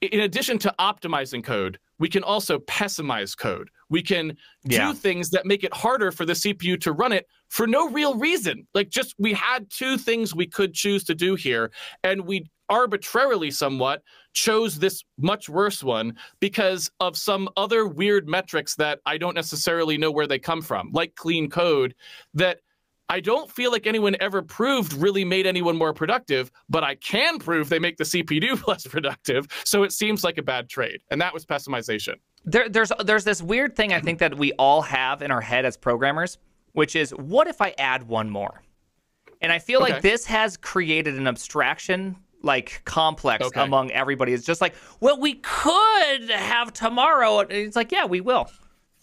in addition to optimizing code, we can also pessimize code. We can yeah. do things that make it harder for the CPU to run it for no real reason. Like just we had two things we could choose to do here, and we arbitrarily somewhat chose this much worse one because of some other weird metrics that I don't necessarily know where they come from, like clean code that I don't feel like anyone ever proved really made anyone more productive, but I can prove they make the CPU less productive. So it seems like a bad trade. And that was pessimization. There, there's there's this weird thing I think that we all have in our head as programmers, which is what if I add one more? And I feel okay. like this has created an abstraction like complex okay. among everybody. It's just like, well, we could have tomorrow. It's like, yeah, we will.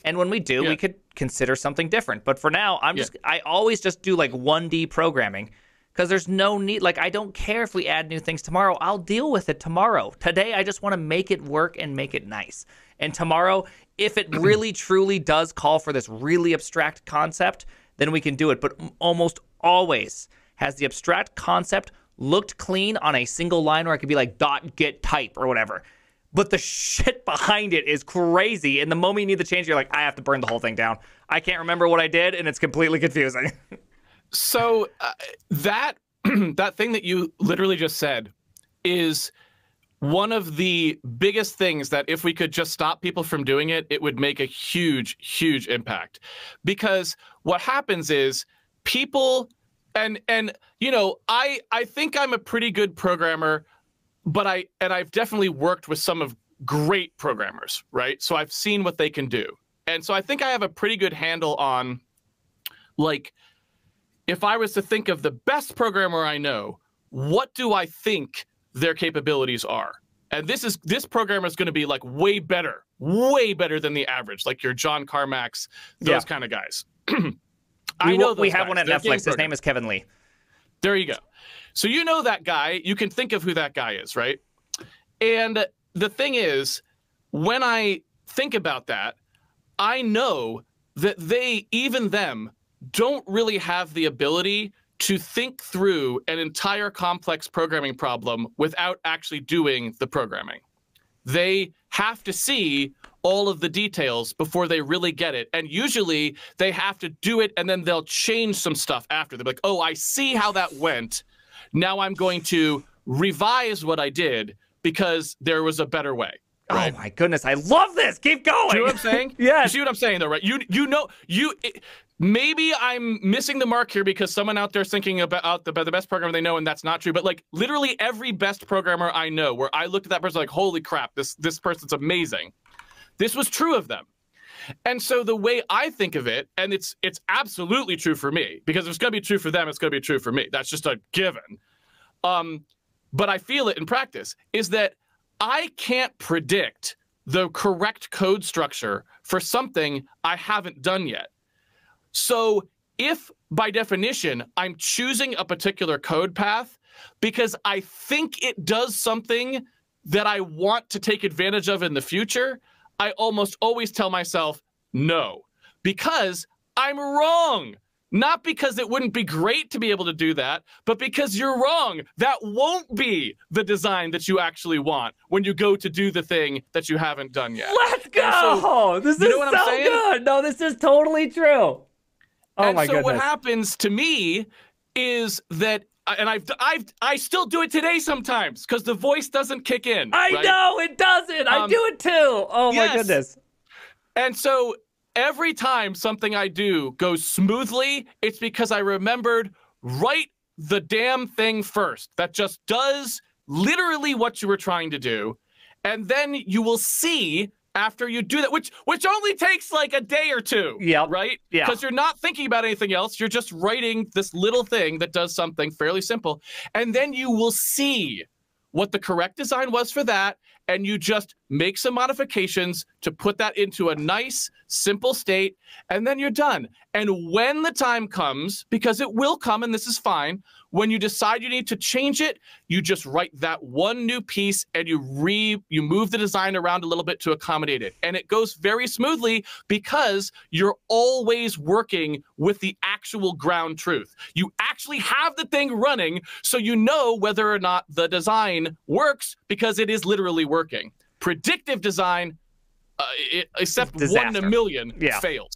And when we do, yeah. we could consider something different. But for now, I'm just I always just do like 1D programming because there's no need like I don't care if we add new things tomorrow. I'll deal with it tomorrow. Today I just want to make it work and make it nice. And tomorrow, if it really truly does call for this really abstract concept, then we can do it. But almost always has the abstract concept looked clean on a single line where I could be like dot get type or whatever but the shit behind it is crazy. And the moment you need the change, you're like, I have to burn the whole thing down. I can't remember what I did, and it's completely confusing. so uh, that that thing that you literally just said is one of the biggest things that if we could just stop people from doing it, it would make a huge, huge impact. Because what happens is people and and you know, I I think I'm a pretty good programmer but I and I've definitely worked with some of great programmers, right? So I've seen what they can do. And so I think I have a pretty good handle on like if I was to think of the best programmer I know, what do I think their capabilities are? And this is this programmer is going to be like way better, way better than the average, like your John Carmacks, those yeah. kind of guys. I know we have guys. one at They're Netflix. His name is Kevin Lee. There you go. So you know that guy, you can think of who that guy is, right? And the thing is, when I think about that, I know that they, even them, don't really have the ability to think through an entire complex programming problem without actually doing the programming. They have to see all of the details before they really get it. And usually they have to do it and then they'll change some stuff after. They're like, oh, I see how that went. Now I'm going to revise what I did because there was a better way. Oh right? Oh my goodness, I love this. Keep going. See what I'm saying? yeah. You see what I'm saying though, right? You you know you it, maybe I'm missing the mark here because someone out there's thinking about the, the best programmer they know and that's not true. But like literally every best programmer I know, where I looked at that person like, holy crap, this this person's amazing. This was true of them. And so the way I think of it, and it's it's absolutely true for me, because if it's gonna be true for them, it's gonna be true for me. That's just a given. Um, but I feel it in practice, is that I can't predict the correct code structure for something I haven't done yet. So if by definition I'm choosing a particular code path because I think it does something that I want to take advantage of in the future, I almost always tell myself no because I'm wrong. Not because it wouldn't be great to be able to do that, but because you're wrong. That won't be the design that you actually want when you go to do the thing that you haven't done yet. Let's go! So, this is so good. No, this is totally true. Oh and my so goodness. what happens to me is that and I've I've I still do it today sometimes because the voice doesn't kick in. I right? know it doesn't. Um, I do it too. Oh yes. my goodness. And so every time something I do goes smoothly, it's because I remembered write the damn thing first. That just does literally what you were trying to do. And then you will see after you do that, which which only takes like a day or two. Yeah. Right? Yeah. Because you're not thinking about anything else. You're just writing this little thing that does something fairly simple. And then you will see what the correct design was for that. And you just make some modifications to put that into a nice, simple state, and then you're done. And when the time comes, because it will come and this is fine, when you decide you need to change it, you just write that one new piece and you re you move the design around a little bit to accommodate it. And it goes very smoothly because you're always working with the actual ground truth. You actually have the thing running so you know whether or not the design works because it is literally working. Predictive design uh, it, except Disaster. one in a million Yeah. fails.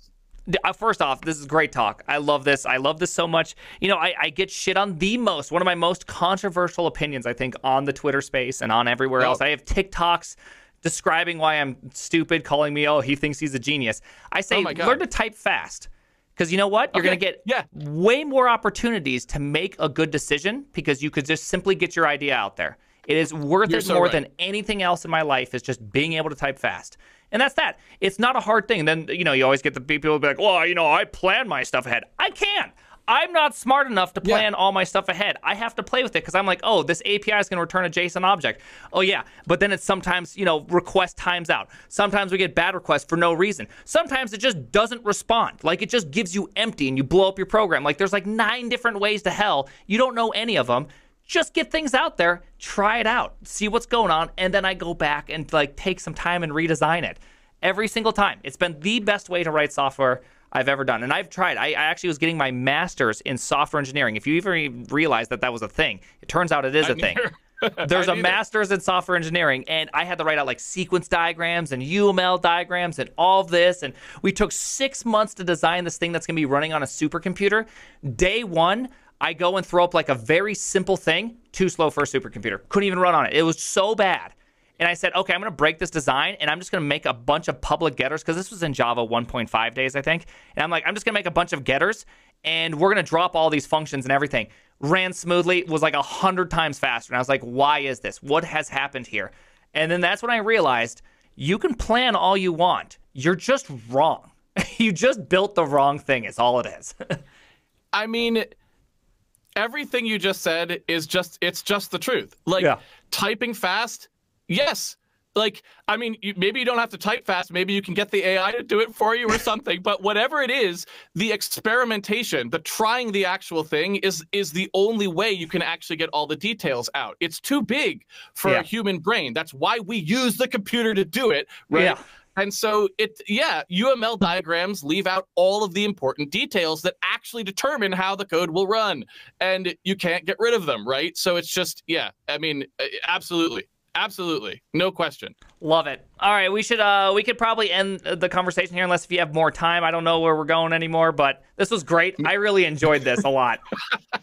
Uh, First off, this is great talk. I love this. I love this so much. You know, I, I get shit on the most. One of my most controversial opinions, I think, on the Twitter space and on everywhere Oh. else. I have TikToks describing why I'm stupid, calling me, oh, he thinks he's a genius. I say, Oh learn to type fast. Because you know what? You're Okay, going to get yeah. way more opportunities to make a good decision because you could just simply get your idea out there. It is worth You're it so more right. than anything else in my life is just being able to type fast. And that's that. It's not a hard thing. And then, you know, you always get the people who be like, well, you know, I plan my stuff ahead. I can't. I'm not smart enough to Yeah. plan all my stuff ahead. I have to play with it because I'm like, oh, this API is going to return a JSON object. Oh, yeah. But then it's sometimes, you know, request times out. Sometimes we get bad requests for no reason. Sometimes it just doesn't respond. Like it just gives you empty and you blow up your program. Like there's like nine different ways to hell. You don't know any of them just get things out there, try it out, see what's going on, and then I go back and like take some time and redesign it. Every single time. It's been the best way to write software I've ever done. And I've tried. I, I actually was getting my master's in software engineering. If you even realize that that was a thing, it turns out it is a thing. There's a master's in software engineering, and I had to write out like sequence diagrams and UML diagrams and all of this. And we took six months to design this thing that's going to be running on a supercomputer. Day one, I go and throw up like a very simple thing, too slow for a supercomputer. Couldn't even run on it. It was so bad. And I said, okay, I'm going to break this design and I'm just going to make a bunch of public getters because this was in Java 1.5 days, I think. And I'm like, I'm just going to make a bunch of getters and we're going to drop all these functions and everything. Ran smoothly, was like a hundred times faster. And I was like, why is this? What has happened here? And then that's when I realized you can plan all you want. You're just wrong. you just built the wrong thing, is all it is. I mean, everything you just said is just it's just the truth. Like Yeah. typing fast, yes. Like I mean, you, maybe you don't have to type fast. Maybe you can get the AI to do it for you or something. but whatever it is, the experimentation, the trying the actual thing is is the only way you can actually get all the details out. It's too big for Yeah. a human brain. That's why we use the computer to do it, right? Yeah. And so it, yeah, UML diagrams leave out all of the important details that actually determine how the code will run, and you can't get rid of them, right? So it's just, yeah, I mean, uh, absolutely, absolutely, no question. Love it. All right, we should uh we could probably end the conversation here unless if you have more time. I don't know where we're going anymore, but this was great. I really enjoyed this a lot.